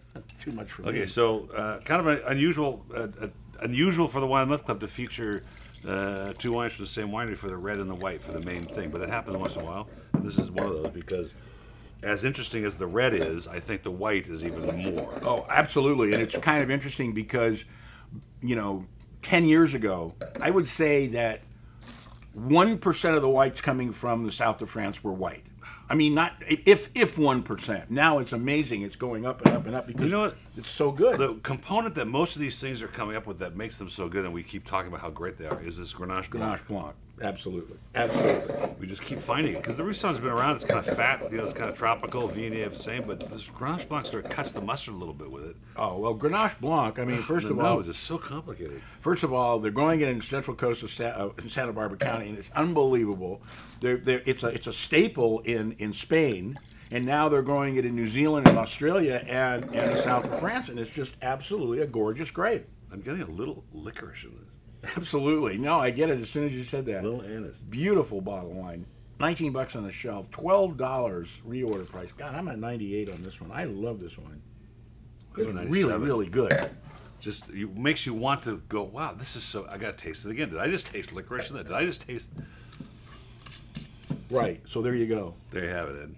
Too much for me. Okay, so uh, kind of an unusual, uh, uh, unusual for the Wine Myth Club to feature uh, two wines from the same winery for the red and the white for the main thing, but it happens once in a while. And this is one of those because, as interesting as the red is, I think the white is even more. Oh, absolutely. And it's kind of interesting because, you know, 10 years ago, I would say that 1% of the whites coming from the south of France were white. I mean, not if if one percent. Now it's amazing. It's going up and up and up because You know what? it's so good. The component that most of these things are coming up with that makes them so good, and we keep talking about how great they are, is this Grenache Blanc. Grenache Blanc, absolutely, absolutely. We just keep finding it because the Roussanne's been around. It's kind of fat, you know, it's kind of tropical. Viognier the same, but this Grenache Blanc sort of cuts the mustard a little bit with it. Oh well, Grenache Blanc. I mean, first of all, nose is so complicated. First of all, they're growing it in the central coast of Sa- uh, in Santa Barbara County, and it's unbelievable. They're, they're, it's a it's a staple in, in Spain, and now they're growing it in New Zealand and Australia and, and the south of France, and it's just absolutely a gorgeous grape. I'm getting a little licorice in this. Absolutely, no, I get it as soon as you said that. Little anise. Beautiful bottle of wine, nineteen bucks on the shelf, twelve dollars reorder price. God, I'm at ninety eight on this one. I love this one. I'm It's really really good. Just you, makes you want to go. Wow, this is so. I gotta taste it again. Did I just taste licorice in that? Did I just taste? Right. So there you go. There you have it, Ed.